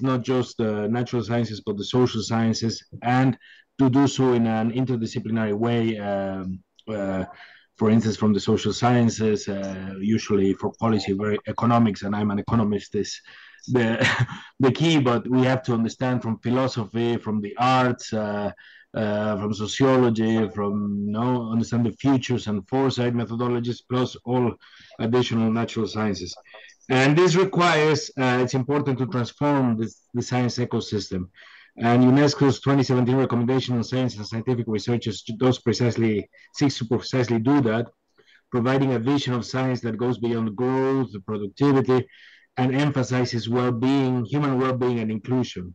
not just the natural sciences, but the social sciences, and to do so in an interdisciplinary way. Um, uh, for instance, from the social sciences, uh, usually for policy, very economics, and I'm an economist, is the the key. But we have to understand from philosophy, from the arts, uh, uh, from sociology, from you know, understand the futures and foresight methodologies, plus all additional natural sciences. And this requires, uh, it's important to transform this, the science ecosystem. And UNESCO's 2017 recommendation on science and scientific researchers does precisely, seeks to precisely do that, providing a vision of science that goes beyond growth, productivity, and emphasizes well-being, human well-being and inclusion.